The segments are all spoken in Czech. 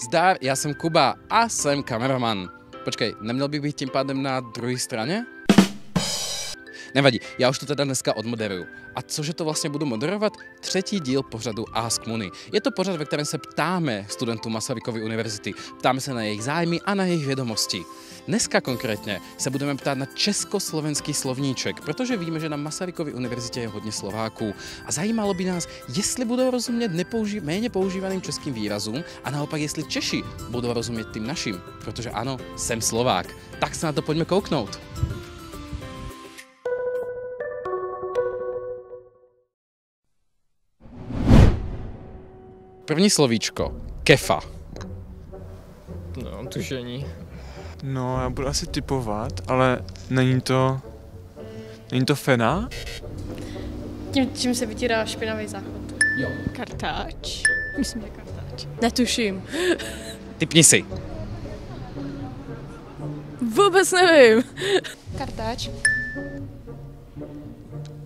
Zdar, já jsem Kuba a jsem kameraman. Počkej, neměl bych být tím pádem na druhé straně? Nevadí, já už to teda dneska odmoderuju. A cože to vlastně budu moderovat? Třetí díl pořadu Ask Money. Je to pořad, ve kterém se ptáme studentů Masarykovy univerzity. Ptáme se na jejich zájmy a na jejich vědomosti. Dneska konkrétně se budeme ptát na československý slovníček, protože víme, že na Masarykově univerzitě je hodně Slováků. A zajímalo by nás, jestli budou rozumět nepouži- méně používaným českým výrazům a naopak, jestli Češi budou rozumět tím naším. Protože ano, jsem Slovák. Tak se na to pojďme kouknout. První slovíčko. Kefa. No, tušení. No, já budu asi typovat, ale není to... Není to fena? Tím, čím se vytírá špinavý záchod. Jo. Kartáč. Myslím, že kartáč. Netuším. Typni si. Vůbec nevím. Kartáč.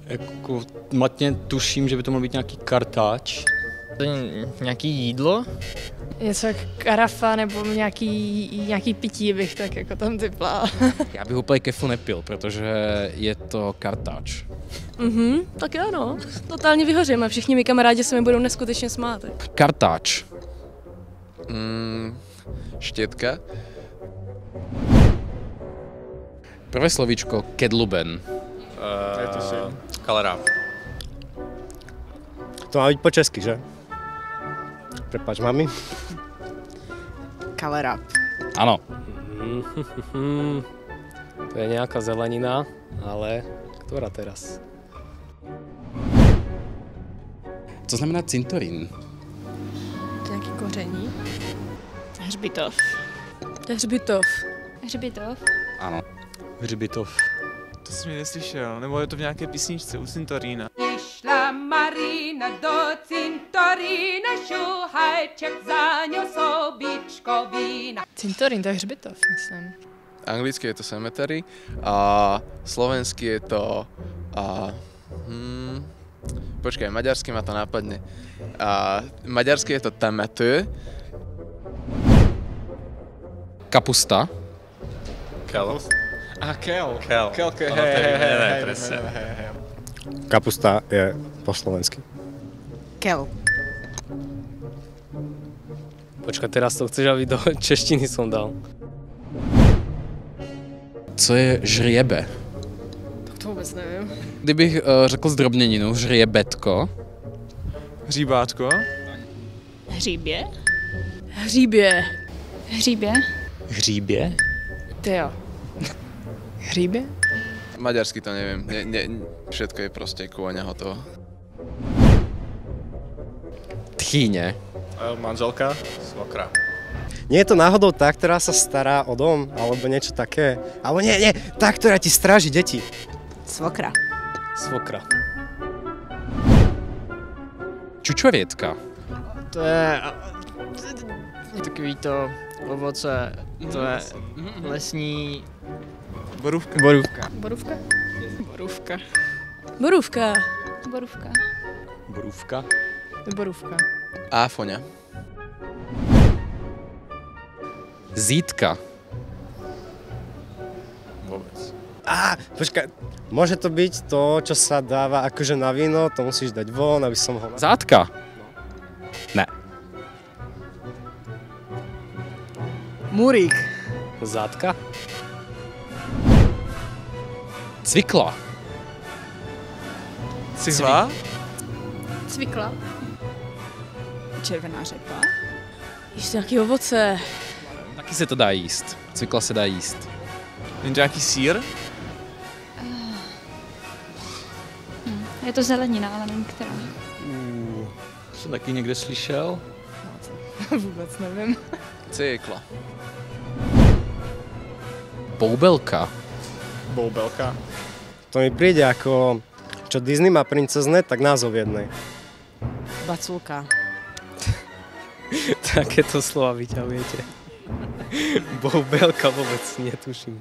Jako matně tuším, že by to mohl být nějaký kartáč. To je nějaký jídlo? Něco jak karafa nebo nějaký, nějaký pití bych tak jako tam typla. Já bych úplně kefu nepil, protože je to kartáč. Mhm, tak jo no. Totálně vyhořím a všichni mi kamarádi se mi budou neskutečně smát. Kartáč. Mm, štětka. Prvé slovíčko kedluben. Uh, kalera. To má být po česky, že? Prepač, mami. Kalera. Ano. to je nejaká zelenina, ale ktorá teraz? Co znamená cintorín? To nějaký koření. Hřbitov. Hřbitov. Hřbitov. Ano. Hřbitov. To jsem neslyšel, nebo je to v nějaké písničce u Cintorína. Išla Marina do cintorína, šuhajček za ňou sobičko vína. Cintorín, to je hřbitov, myslím. Anglicky je to cemetery a slovensky je to... A, hmm, počkaj, maďarsky ma to napadne. A, maďarsky je to temető. Kapusta. Kel. A kel. Kel. Kel, kel, hej, hej, hej, hej, hej, hej. Kapusta je po slovensky. Kel. Počkaj, teraz to chceš, aby do češtiny som dal. Co je žriebe? To vůbec nevím. Kdybych uh, řekl zdrobněninu, žriebetko. Hříbátko. Hříbě? Hříbě. Hříbě? Hříbě? Ty jo. Hříbě? Maďarsky to neviem. Ne, ne, všetko je proste kôňa hotovo. Tchýně. Manželka? Svokra. Nie je to náhodou tá, ktorá sa stará o dom, alebo niečo také? Alebo nie, nie, tá, ktorá ti stráži deti. Svokra. Svokra. Čučovětka. To je takový to ovoce, to je lesní Borůvka. borůvka. Borůvka? Borůvka. Borůvka. Borůvka. Borůvka. Borůvka. Áfoňa. Zítka. Vôbec. Á, počkaj, môže to byť to, čo sa dáva akože na víno, to musíš dať von, aby som ho... Zátka. Ne. Murík. Zátka. Cvikla. Cihla. Cvikla. Červená řepa. Jíš nějaký ovoce. Taky se to dá jíst. Cvikla se dá jíst. Není to nějaký sír? Je to zelenina, ale nevím která. Uh, jsem taky někde slyšel. Vůbec nevím. Cykla. Boubelka. Boubelka. To mi príde ako, čo Disney má princezne, tak názov jednej. Baculka. Takéto slova vyťahujete. Boubelka vôbec netuším.